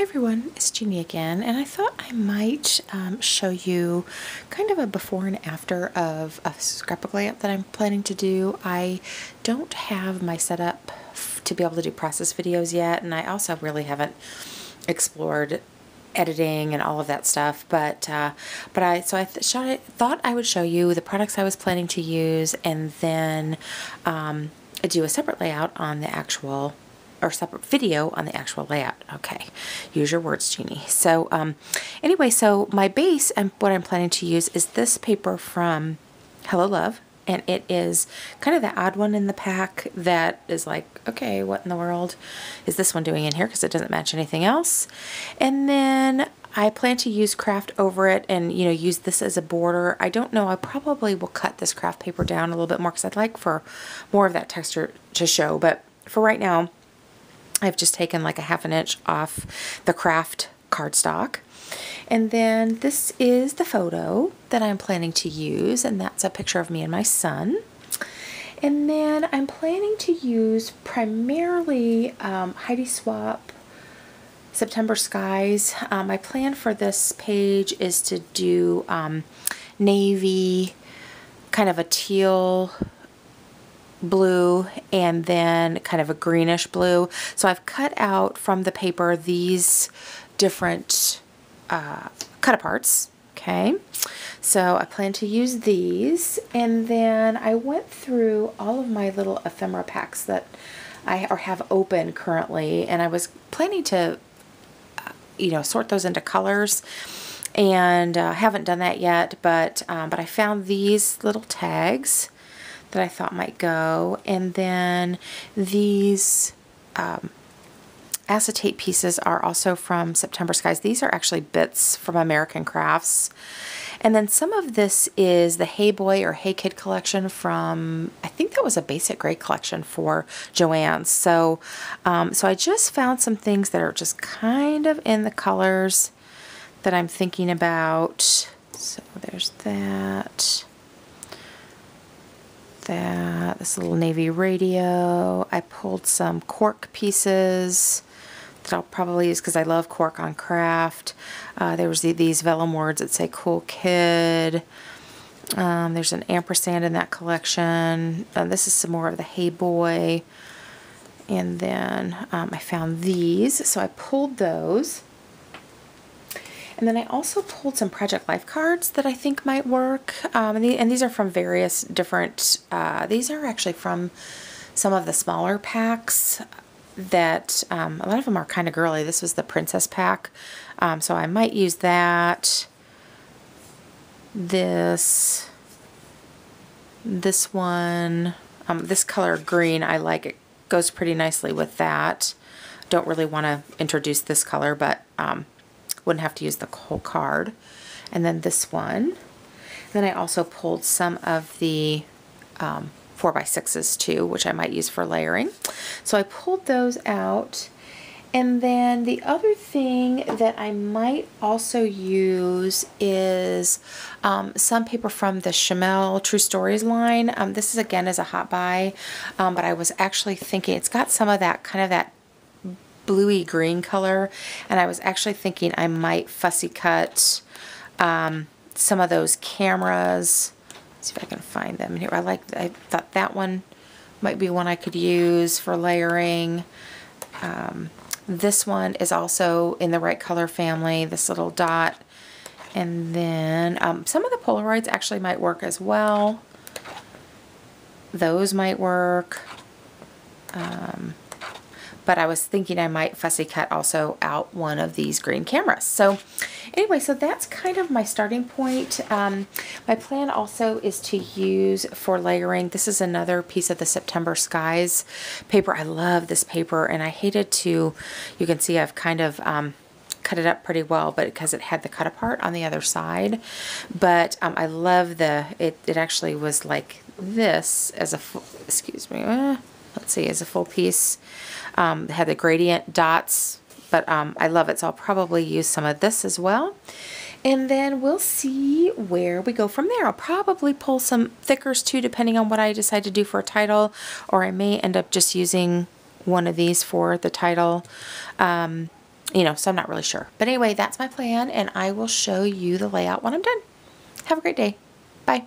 Hi everyone, it's Jeannie again, and I thought I might um, show you kind of a before and after of a scrapbook layout that I'm planning to do. I don't have my setup to be able to do process videos yet, and I also really haven't explored editing and all of that stuff but uh, but I so I th thought I would show you the products I was planning to use and then um, do a separate layout on the actual or separate video on the actual layout. Okay, use your words, Jeannie. So um, anyway, so my base and what I'm planning to use is this paper from Hello Love. And it is kind of the odd one in the pack that is like, okay, what in the world is this one doing in here? Because it doesn't match anything else. And then I plan to use craft over it and, you know, use this as a border. I don't know. I probably will cut this craft paper down a little bit more because I'd like for more of that texture to show. But for right now, I've just taken like a half an inch off the craft cardstock. And then this is the photo that I'm planning to use, and that's a picture of me and my son. And then I'm planning to use primarily um, Heidi Swapp September Skies. Um, my plan for this page is to do um, navy, kind of a teal blue and then kind of a greenish blue. So I've cut out from the paper these different uh, cut aparts. Okay, so I plan to use these and then I went through all of my little ephemera packs that I or have open currently and I was planning to uh, you know sort those into colors and uh, haven't done that yet but um, but I found these little tags that I thought might go. And then these um, acetate pieces are also from September Skies. These are actually bits from American Crafts. And then some of this is the Hey Boy or Hey Kid collection from, I think that was a BasicGrey collection for Joann's. So, um, so I just found some things that are just kind of in the colors that I'm thinking about. So there's that that. This little navy radio. I pulled some cork pieces that I'll probably use because I love cork on craft. Uh, there was the, these vellum words that say cool kid. Um, there's an ampersand in that collection. Uh, this is some more of the Hey Boy. And then um, I found these, so I pulled those. And then I also pulled some Project Life cards that I think might work. Um, and, the, and, these are from various different, uh, these are actually from some of the smaller packs that, um, a lot of them are kind of girly. This was the Princess pack. Um, so I might use that. This, this one, um, this color green, I like it. Goes pretty nicely with that. Don't really want to introduce this color, but um, wouldn't have to use the whole card. And then this one. Then I also pulled some of the um, 4x6s too, which I might use for layering. So I pulled those out. And then the other thing that I might also use is um, some paper from the Shimelle True Stories line. Um, this is again as a hot buy, um, but I was actually thinking it's got some of that kind of that bluey green color and I was actually thinking I might fussy cut um, some of those cameras. Let's see if I can find them here. I like I thought that one might be one I could use for layering. Um, this one is also in the right color family this little dot. And then um, some of the Polaroids actually might work as well. Those might work. Um, but I was thinking I might fussy cut also out one of these green cameras. So anyway, so that's kind of my starting point. Um, my plan also is to use for layering, this is another piece of the September Skies paper. I love this paper and I hated to, you can see I've kind of um, cut it up pretty well, but because it had the cut apart on the other side. But um, I love the, it, it actually was like this as a, excuse me, uh, let's see, is a full piece. Um, had the gradient dots, but um, I love it, so I'll probably use some of this as well. And then we'll see where we go from there. I'll probably pull some thickers too, depending on what I decide to do for a title, or I may end up just using one of these for the title. Um, you know, so I'm not really sure. But anyway, that's my plan, and I will show you the layout when I'm done. Have a great day. Bye.